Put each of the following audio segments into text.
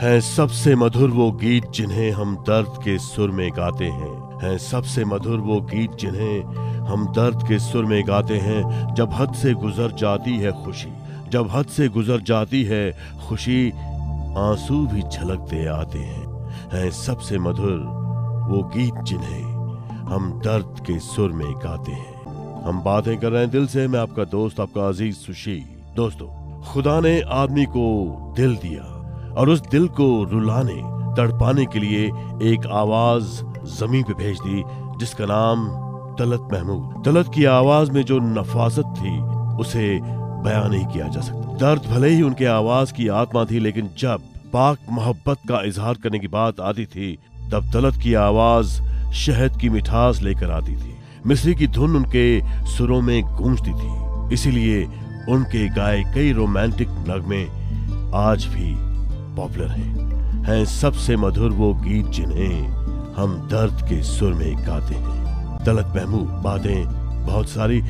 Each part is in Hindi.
हैं सबसे मधुर वो गीत जिन्हें हम दर्द के सुर में गाते हैं। हैं सबसे मधुर वो गीत जिन्हें हम दर्द के सुर में गाते हैं। जब हद से गुजर जाती है खुशी, जब हद से गुजर जाती है खुशी, आँसू भी झलकते आते हैं। है सबसे मधुर वो गीत जिन्हें हम दर्द के सुर में गाते हैं। हम बातें कर रहे हैं दिल से। मैं आपका दोस्त, आपका अज़ीज़ सुशी दोस्तों, खुदा ने आदमी को दिल दिया। और उस दिल को रुलाने, तड़पाने के लिए एक आवाज़ ज़मीन पे भेज दी, जिसका नाम तलत महमूद। तलत की आवाज़ में जो नफासत थी, उसे बयान नहीं किया जा सकता। दर्द भले ही उनके आवाज़ की आत्मा थी, लेकिन जब पाक मोहब्बत का इजहार करने की बात आती थी, तब तलत की आवाज़ शहद की मिठास लेकर आती थी। मिस्री की धुन उनके सुरों में गूंजती थी। इसीलिए उनके गाए कई रोमांटिक नगमे आज भी पॉपुलर हैं। हैं सबसे मधुर वो गीत जिन्हें हम दर्द के सुर में गाते हैं। तलत महमूद, बातें बहुत सारी।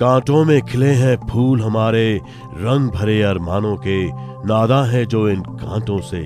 कांटों में खिले हैं फूल हमारे, रंग भरे अरमानों के। नादा है जो इन कांटों से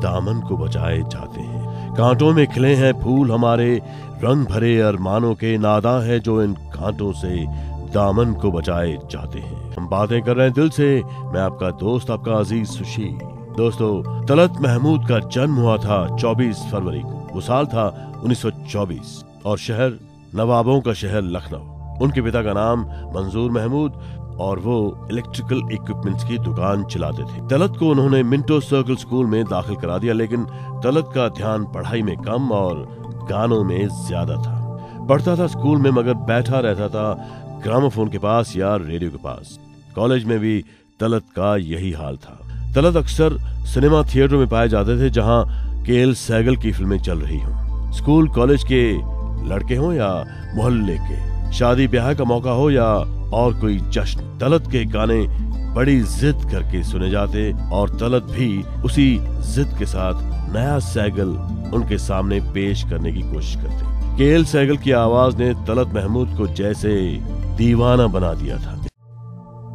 दामन को बचाए जाते हैं। कांटों में खिले हैं फूल हमारे, रंग भरे अरमानों के। नादा है जो इन कांटों से दामन को बचाए जाते हैं। हम बातें कर रहे हैं दिल से। मैं आपका दोस्त, आपका अज़ीज़ सुशी दोस्तों, तलत महमूद का जन्म हुआ था 24 फरवरी को। वो साल था 1924 और शहर, नवाबों का शहर लखनऊ। उनके पिता का नाम मंजूर महमूद और वो इलेक्ट्रिकल इक्विपमेंट्स की दुकान चलाते थे। तलत को उन्होंने मिंटो सर्कल स्कूल में दाखिल करा दिया, लेकिन तलत का ध्यान पढ़ाई में कम और गानों में ज़्यादा था। पढ़ता था स्कूल में, मगर बैठा रहता था ग्रामोफोन के पास या रेडियो के पास। कॉलेज में भी तलत का यही हाल था। तलत अक्सर सिनेमा थिएटर में पाए जाते थे जहाँ के सैगल की फ़िल्में चल रही हों। स्कूल, कॉलेज के लड़के हों या मोहल्ले के, शादी ब्याह का मौका हो या और कोई जश्न, तलत के गाने बड़ी जिद करके सुने जाते और तलत भी उसी जिद के साथ नया सैगल उनके सामने पेश करने की कोशिश करते। के एल सैगल की आवाज़ ने तलत महमूद को जैसे दीवाना बना दिया था।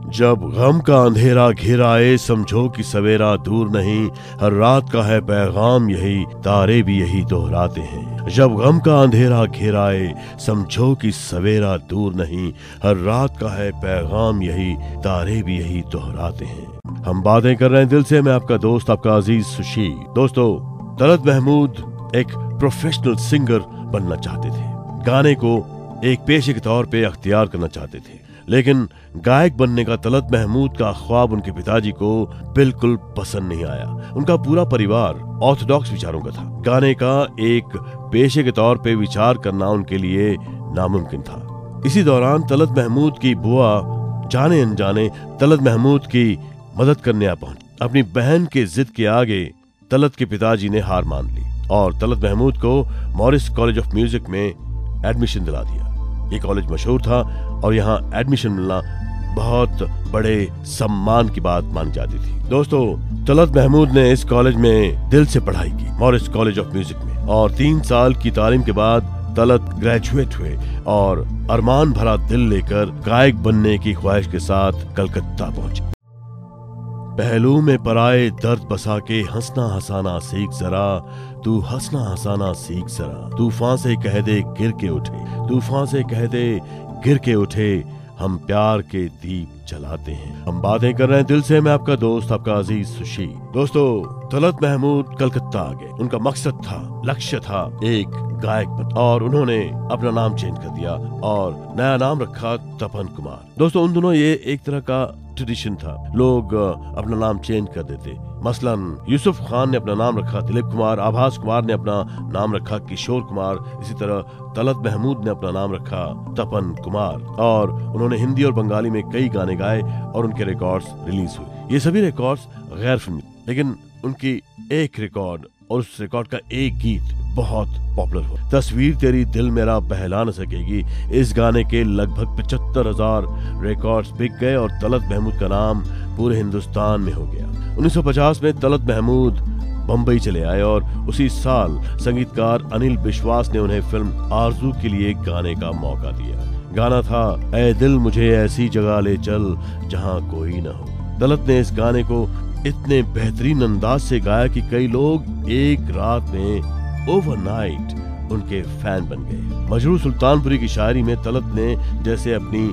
जब गम का अंधेरा घिर आए समझो कि सवेरा दूर नहीं, हर रात का है पैगाम यही, तारे भी यही दोहराते हैं। जब गम का अंधेरा घिर आए समझो कि सवेरा दूर नहीं, हर रात का है पैगाम यही, तारे भी यही दोहराते हैं। हम बातें कर रहे हैं दिल से, मैं आपका दोस्त, आपका अज़ीज़ सुशी दोस्तों तलत महमूद एक प्रोफेशनल सिंगर बनना चाहते थे। गाने को एक पेशे के तौर पे अख्तियार करना चाहते थे। लेकिन गायक बनने का तलत महमूद का ख्वाब उनके पिताजी को बिल्कुल पसंद नहीं आया। उनका पूरा परिवार ऑर्थोडॉक्स विचारों का था। गाने का एक पेशे के तौर पे विचार करना उनके लिए नामुमकिन था। इसी दौरान तलत महमूद की बुआ जाने अनजाने तलत महमूद की मदद करने आ पहुँची। अपनी बहन के जिद के आगे तलत के पिताजी ने हार मान ली और तलत महमूद को मॉरिस कॉलेज ऑफ़ म्यूज़िक में एडमिशन दिला दिया। ये कॉलेज मशहूर था और यहाँ एडमिशन मिलना बहुत बड़े सम्मान की बात मानी जाती थी। दोस्तों, तलत महमूद ने इस कॉलेज में दिल से पढ़ाई की, मॉरिस कॉलेज ऑफ़ म्यूज़िक में, और तीन साल की तालीम के बाद तलत ग्रेजुएट हुए और अरमान भरा दिल लेकर गायक बनने की ख्वाहिश के साथ कलकत्ता पहुँचे। पहलू में पराए दर्द बसा के हंसना हंसाना सीख जरा। तू हंसना हंसाना सीख जरा। तूफ़ान से कह दे, गिर के उठे। तूफ़ान से कह दे, गिर के उठे। हम प्यार के दीप जलाते हैं। हम बातें कर रहे हैं दिल से। मैं आपका दोस्त, आपका अज़ीज़ सुशी दोस्तों तलत महमूद कलकत्ता आ गए। उनका मकसद था, लक्ष्य था एक गायक बन और उन्होंने अपना नाम चेंज कर दिया और नया नाम रखा तपन कुमार। दोस्तों, उन दोनों ये एक तरह का ट्रेडिशन था। लोग अपना नाम चेंज कर देते। मसलन, यूसुफ खान ने अपना नाम रखा, दिलीप कुमार, आभास कुमार ने अपना नाम रखा, किशोर कुमार, इसी तरह तलत महमूद ने अपना नाम रखा, तपन कुमार। और उन्होंने हिंदी और बंगाली में कई गाने गाए और उनके रिकॉर्ड्स रिलीज़ हुए। ये सभी रिकॉर्ड्स गैर फिल्मी लेकिन उनकी एक रिकॉर्ड और उस रिकॉर्ड का एक गीत बहुत पॉपुलर हो। तस्वीर तेरी दिल मेरा बहला न सकेगी। इस गाने के लगभग पचहत्तर हज़ार रिकॉर्ड्स बिक गए और तलत महमूद का नाम पूरे हिंदुस्तान में हो गया। 1950 में तलत महमूद बम्बई चले आए और उसी साल संगीतकार अनिल विश्वास ने उन्हें फ़िल्म आरज़ू के लिए गाने का मौका दिया। गाना था ए दिल मुझे ऐसी जगह ले चल जहाँ कोई न हो। दलत ने इस गाने को इतने बेहतरीन अंदाज से गाया कि कई लोग एक रात में ओवरनाइट उनके फ़ैन बन गए। मजरू सुल्तानपुरी की शायरी में तलत ने जैसे अपनी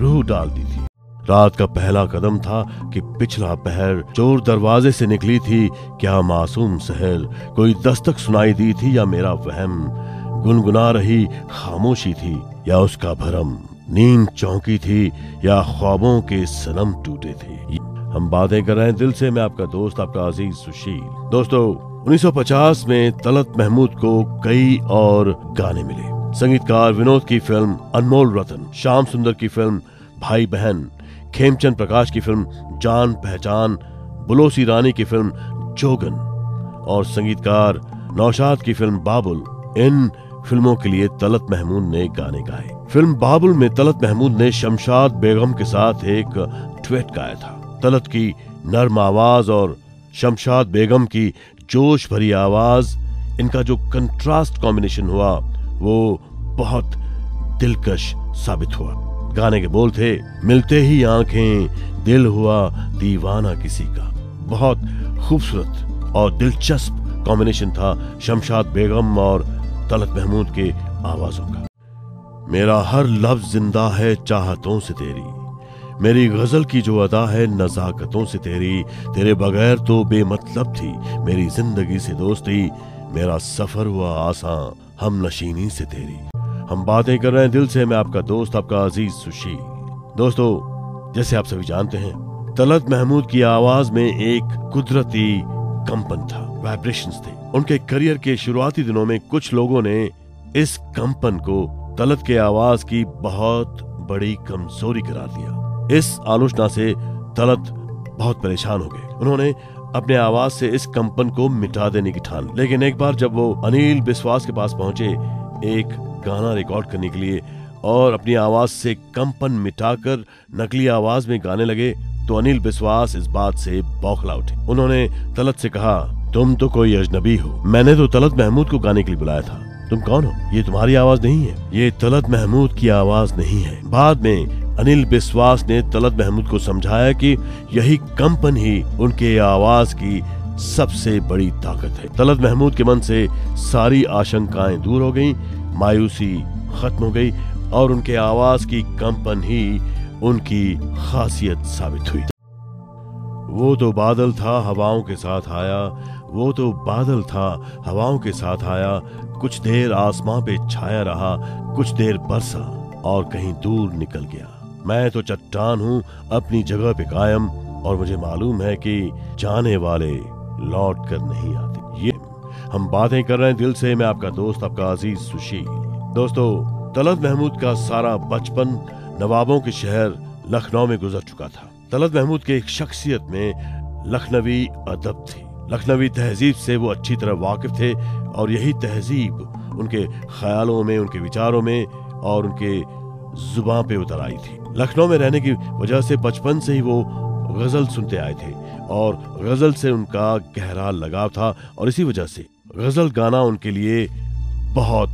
रूह डाल दी थी। रात का पहला कदम था कि पिछला पहर चोर दरवाजे से निकली थी। क्या मासूम सहल, कोई दस्तक सुनाई दी थी या मेरा वहम गुनगुना रही, खामोशी थी या उसका भरम नींद चौंकी थी या ख्वाबों के सनम टूटे थे? हम बातें कर रहे हैं। दिल से मैं आपका दोस्त, आपका अज़ीज़ सुशील। दोस्तों 1950 में तलत महमूद को कई और गाने मिले। संगीतकार विनोद की फ़िल्म अनमोल रतन, श्याम सुंदर की फ़िल्म भाई बहन, खेमचंद प्रकाश की फ़िल्म जान पहचान, बुलोसी रानी की फ़िल्म जोगन, और संगीतकार नौशाद की फ़िल्म बाबुल। इन फ़िल्मों के लिए तलत महमूद ने गाने गाए। फ़िल्म बाबुल में तलत महमूद ने शमशाद बेगम के साथ एक ट्वेट गाया था। तलत की नर्म आवाज़ और शमशाद बेगम की जोश भरी आवाज़, इनका जो कंट्रास्ट कॉम्बिनेशन हुआ, वो बहुत दिलकश साबित हुआ। गाने के बोल थे, मिलते ही आँखें, दिल हुआ दीवाना किसी का। बहुत खूबसूरत और दिलचस्प कॉम्बिनेशन था शमशाद बेगम और तलत महमूद के आवाजों का। मेरा हर लफ्ज ज़िंदा है चाहतों से तेरी। मेरी गज़ल की जो अदा है नजाकतों से तेरी, तेरे बगैर तो बेमतलब थी। मेरी ज़िंदगी से दोस्ती, मेरा सफ़र हुआ आसान, हम नशीनी से तेरी। हम बातें कर रहे हैं दिल से, मैं आपका दोस्त, आपका अज़ीज़ सुशील। दोस्तों, जैसे आप सभी जानते हैं, तलत महमूद की आवाज़ में एक कुदरती कंपन था वाइब्रेशंस थे। उनके करियर के शुरुआती दिनों में कुछ लोगों ने इस कंपन को तलत के आवाज़ की बहुत बड़ी कमज़ोरी करार दिया। इस आलोचना से तलत बहुत परेशान हो गए। उन्होंने अपने आवाज़ से इस कंपन को मिटा देने की ठान। लेकिन एक बार जब वो अनिल विश्वास के पास पहुँचे, एक गाना रिकॉर्ड करने के लिए और अपनी आवाज़ से कंपन मिटाकर नकली आवाज़ में गाने लगे तो अनिल विश्वास इस बात से बौखला उठे। उन्होंने तलत से कहा, तुम तो कोई अजनबी हो। मैंने तो तलत महमूद को गाने के लिए बुलाया था। तुम कौन हो? ये तुम्हारी आवाज़ नहीं है। ये तलत महमूद की आवाज़ नहीं है। बाद में अनिल विश्वास ने तलत महमूद को समझाया कि यही कंपन ही उनके आवाज़ की सबसे बड़ी ताकत है। तलत महमूद के मन से सारी आशंकाएँ दूर हो गईं, मायूसी खत्म हो गई और उनके आवाज़ की कंपन ही उनकी खासियत साबित हुई। वो तो बादल था हवाओं के साथ आया। वो तो बादल था हवाओं के साथ आया। कुछ देर आसमां पे छाया रहा कुछ देर बरसा और कहीं दूर निकल गया। मैं तो चट्टान हूँ, अपनी जगह पे कायम, और मुझे मालूम है कि जाने वाले लौट कर नहीं आते। ये हम बातें कर रहे हैं दिल से, मैं आपका दोस्त, आपका अज़ीज़ सुशील। दोस्तों, तलत महमूद का सारा बचपन नवाबों के शहर लखनऊ में गुजर चुका था। तलत महमूद के एक शख्सियत में लखनवी अदब थी। लखनवी तहजीब से वो अच्छी तरह वाकिफ थे, और यही तहजीब उनके ख्यालों में, उनके विचारों में और उनके ज़ुबान पे उतर आई थी। लखनऊ में रहने की वजह से बचपन से ही वो गज़ल सुनते आए थे और गज़ल से उनका गहरा लगाव था और इसी वजह से गज़ल गाना उनके लिए बहुत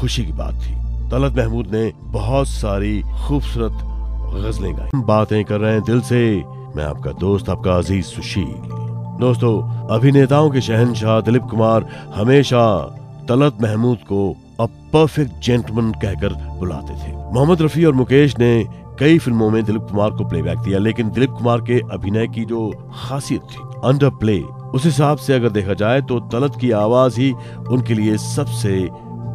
खुशी की बात थी। तलत महमूद ने बहुत सारी खूबसूरत गजलें गाई। बातें कर रहे हैं दिल से। मैं आपका दोस्त, आपका अज़ीज़ सुशील। दोस्तों, अभिनेताओं के शहनशाह दिलीप कुमार हमेशा तलत महमूद को परफेक्ट जेंटलमैन कहकर बुलाते थे। मोहम्मद रफी और मुकेश ने कई फ़िल्मों में दिलीप कुमार को प्लेबैक दिया, लेकिन दिलीप कुमार के अभिनय की जो खासियत थी अंडर प्ले उस हिसाब से अगर देखा जाए तो तलत की आवाज़ ही उनके लिए सबसे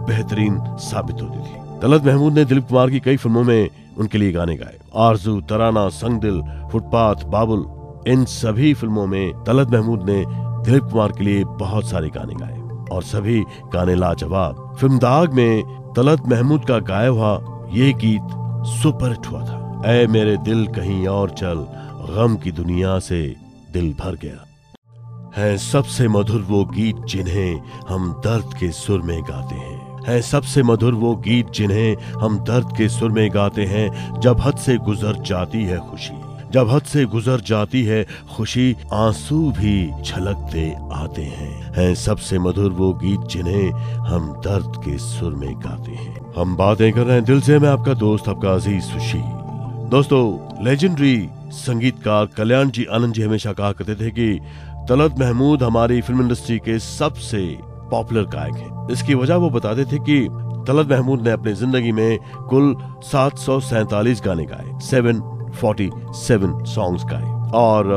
बेहतरीन साबित होती थी। तलत महमूद ने दिलीप कुमार की कई फ़िल्मों में उनके लिए गाने गाए। आरज़ू, तराना, संगदिल, फुटपाथ, बाबुल, इन सभी फ़िल्मों में तलत महमूद ने दिलीप कुमार के लिए बहुत सारे गाने गाए। और सभी गाने लाजवाब। फ़िल्म दाग में तलत महमूद का गाया हुआ ये गीत सुपरहिट हुआ था। ऐ मेरे दिल कहीं और चल, गम की दुनिया से दिल भर गया। है सबसे मधुर वो गीत जिन्हें हम दर्द के सुर में गाते हैं। है सबसे मधुर वो गीत जिन्हें हम दर्द के सुर में गाते हैं, जब हद से गुजर जाती है खुशी। जब हद से गुजर जाती है, खुशी आँसू भी छलकते आते हैं। हैं सबसे मधुर वो गीत जिन्हें हम दर्द के सुर में गाते हैं। हम बातें कर रहे हैं दिल से, मैं आपका दोस्त, आपका अज़ीज़ सुशील। दोस्तों लेजेंडरी संगीतकार कल्याण जी आनंद जी हमेशा कहा करते थे कि तलत महमूद हमारी फ़िल्म इंडस्ट्री के सबसे पॉपुलर गायक हैं। इसकी वजह वो बताते थे कि तलत महमूद ने अपनी ज़िंदगी में कुल सात गाने गाए। सेवन फोर्टी सेवन सॉन्ग्स गाए और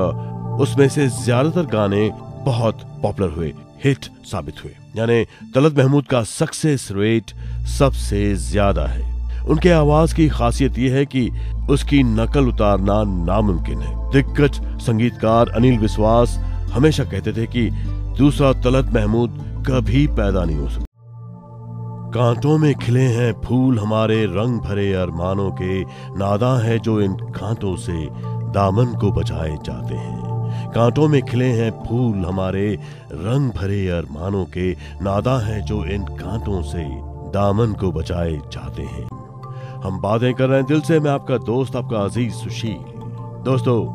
उसमें से ज़्यादातर गाने बहुत पॉपुलर हुए हिट साबित हुए। यानी तलत महमूद का सक्सेस रेट सबसे ज़्यादा है। उनके आवाज़ की खासियत यह है कि उसकी नकल उतारना नामुमकिन है। दिग्गज संगीतकार अनिल विश्वास हमेशा कहते थे कि दूसरा तलत महमूद कभी पैदा नहीं हो सकता। कांटों में खिले हैं फूल हमारे रंग भरे अरमानों के। नादा है जो इन कांटों से दामन को बचाए जाते हैं। कांटों में खिले हैं फूल हमारे रंग भरे अरमानों के। नादा है जो इन कांटों से दामन को बचाए जाते हैं। हम बातें कर रहे हैं। दिल से मैं आपका दोस्त, आपका अज़ीज़ सुशील। दोस्तों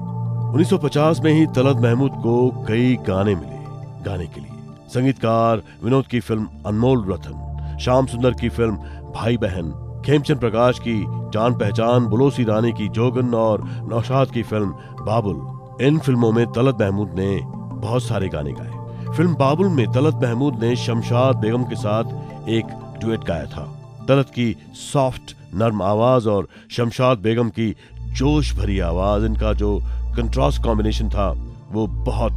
1950 में ही तलत महमूद को कई गाने मिले गाने के लिए। संगीतकार विनोद की फ़िल्म अनमोल रतन। श्याम सुंदर की फ़िल्म भाई बहन खेमचंद प्रकाश की जान पहचान, बुलोसी रानी की जोगन और नौशाद की फ़िल्म बाबुल। इन फ़िल्मों में तलत महमूद ने बहुत सारे गाने गाए। फ़िल्म बाबुल में तलत महमूद ने शमशाद बेगम के साथ एक डुएट गाया था। तलत की सॉफ्ट, नर्म आवाज़ और शमशाद बेगम की जोश भरी आवाज़, इनका जो कंट्रास्ट कॉम्बिनेशन था, वो बहुत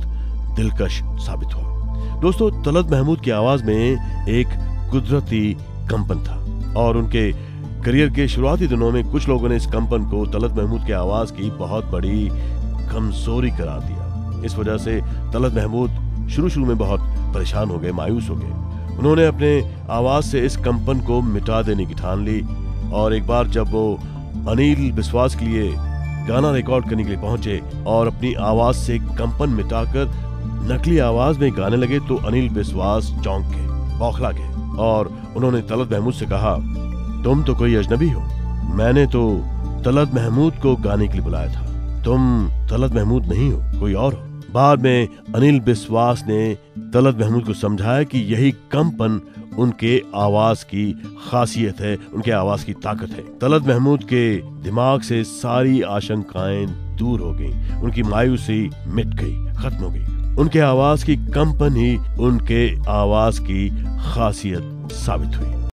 दिलकश साबित हुआ। दोस्तों, तलत महमूद की आवाज़ में एक कुदरती कंपन था। और उनके करियर के शुरुआती दिनों में कुछ लोगों ने इस कंपन को तलत महमूद की आवाज़ की बहुत बड़ी कमज़ोरी करार दिया। इस वजह से तलत महमूद शुरू शुरू में बहुत परेशान हो गए, मायूस हो गए। उन्होंने अपने आवाज़ से इस कंपन को मिटा देने की ठान ली और एक बार जब वो अनिल विश्वास के लिए गाना रिकॉर्ड करने के लिए पहुँचे और अपनी आवाज़ से कंपन मिटाकर नकली आवाज़ में गाने लगे तो अनिल विश्वास चौंक गए। बौखला गए और उन्होंने तलत महमूद से कहा तुम तो कोई अजनबी हो। मैंने तो तलत महमूद को गाने के लिए बुलाया था। तुम तलत महमूद नहीं हो कोई और हो। बाद में अनिल विश्वास ने तलत महमूद को समझाया कि यही कंपन उनके आवाज़ की खासियत है उनके आवाज़ की ताकत है। तलत महमूद के दिमाग से सारी आशंकाएँ दूर हो गईं, उनकी मायूसी मिट गई खत्म हो गई। उनके आवाज़ की कंपन ही उनके आवाज़ की खासियत साबित हुई।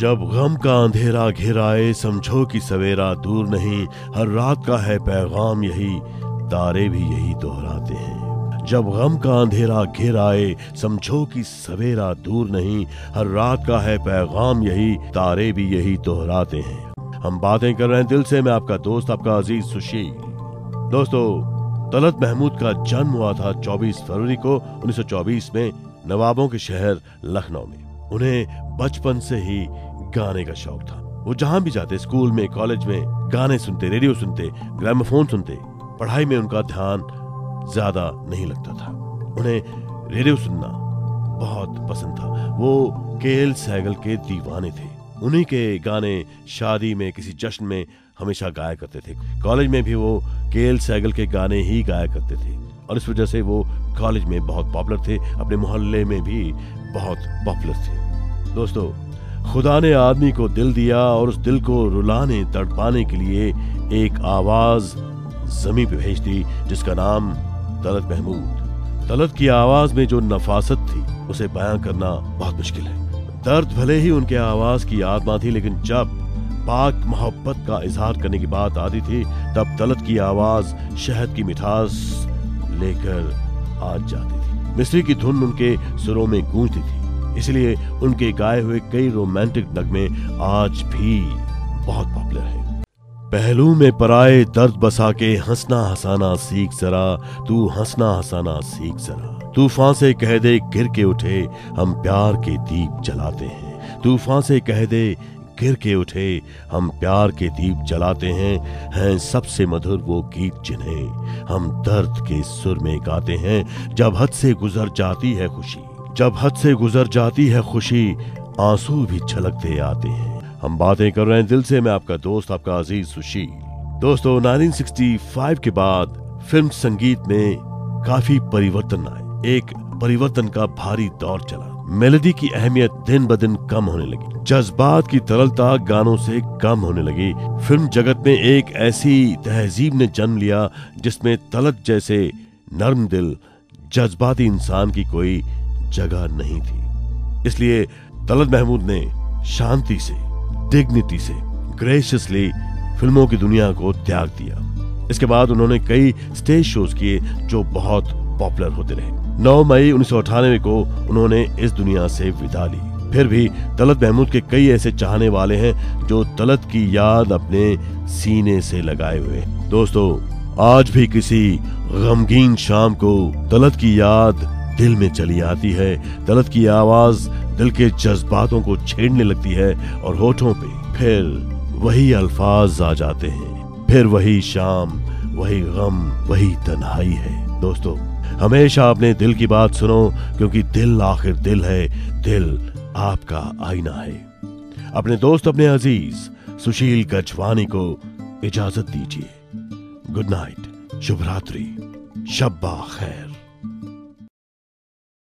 जब गम का अंधेरा घिराए समझो कि सवेरा दूर नहीं, हर रात का है पैगाम यही, तारे भी यही दोहराते हैं। जब गम का अंधेरा घिर आए, समझो कि सवेरा दूर नहीं, हर रात का है पैगाम यही, तारे भी यही दोहराते हैं। हम बातें कर रहे हैं, दिल से मैं आपका दोस्त, आपका अज़ीज़ सुशील। दोस्तों तलत महमूद का जन्म हुआ था 24 फरवरी को 1924 में नवाबों के शहर लखनऊ में। उन्हें बचपन से ही गाने का शौक था। वो जहाँ भी जाते, स्कूल में, कॉलेज में गाने सुनते, रेडियो सुनते, ग्रामोफोन सुनते, पढ़ाई में उनका ध्यान ज़्यादा नहीं लगता था। उन्हें रेडियो सुनना बहुत पसंद था। वो केएल सैगल के दीवाने थे। उन्हीं के गाने शादी में, किसी जश्न में हमेशा गाया करते थे। कॉलेज में भी वो केएल सैगल के गाने ही गाया करते थे। और इस वजह से वो कॉलेज में बहुत पॉपुलर थे। अपने मोहल्ले में भी बहुत पॉपुलर थे। दोस्तों, खुदा ने आदमी को दिल दिया और उस दिल को रुलाने, तड़पाने के लिए एक आवाज़ जमी पे भेज दी, जिसका नाम तलत महमूद। तलत की आवाज़ में जो नफासत थी, उसे बयां करना बहुत मुश्किल है। दर्द भले ही उनके आवाज़ की आत्मा थी लेकिन जब पाक मोहब्बत का इजहार करने की बात आती थी, तब तलत की आवाज़, शहद की मिठास लेकर आज जाती थी। मिस्री की धुन उनके सुरों में गूंजती थी। इसलिए उनके गाए हुए कई रोमांटिक नगमे आज भी बहुत पॉपुलर है। पहलू में पराए दर्द बसा के हंसना हंसाना सीख जरा, तू हंसना हंसाना सीख जरा। तूफ़ान से कह दे गिर के उठे, हम प्यार के दीप जलाते हैं। तूफ़ान से कह दे गिर के उठे। हम प्यार के दीप जलाते हैं हैं सबसे मधुर वो गीत जिन्हें हम दर्द के सुर में गाते हैं। जब हद से गुजर जाती है खुशी, जब हद से गुजर जाती है खुशी, आँसू भी छलकते आते हैं। हम बातें कर रहे हैं दिल से, मैं आपका दोस्त, आपका अज़ीज़ सुशील। दोस्तों 1965 के बाद फ़िल्म संगीत में काफ़ी परिवर्तन आए। एक परिवर्तन का भारी दौर चला। मेलोडी की अहमियत दिन ब दिन कम होने लगी। जज्बात की तरलता गानों से कम होने लगी। फ़िल्म जगत में एक ऐसी तहजीब ने जन्म लिया, जिसमें तलत जैसे नर्म दिल जज्बाती इंसान की कोई जगह नहीं थी। इसलिए तलत महमूद ने शांति से डिग्निटी से ग्रेशियसली फ़िल्मों की दुनिया को त्याग दिया। इसके बाद उन्होंने कई स्टेज शोज़ किए, जो बहुत पॉपुलर होते रहे। 9 मई उन्नीस सौ अठानवे को उन्होंने इस दुनिया से विदा ली। फिर भी तलत महमूद के कई ऐसे चाहने वाले हैं जो तलत की याद अपने सीने से लगाए हुए दोस्तों, आज भी किसी गमगीन शाम को तलत की याद दिल में चली आती है। तलत की आवाज़ दिल के जज्बातों को छेड़ने लगती है और होठों पे फिर वही अल्फाज आ जाते हैं। फिर वही शाम, वही गम, वही तन्हाई है। दोस्तों हमेशा अपने दिल की बात सुनो, क्योंकि दिल आखिर दिल है, दिल आपका आईना है। अपने दोस्त, अपने अज़ीज़, सुशील गजवानी को इजाज़त दीजिए। गुड नाइट, शुभ रात्रि, शब्बा खैर।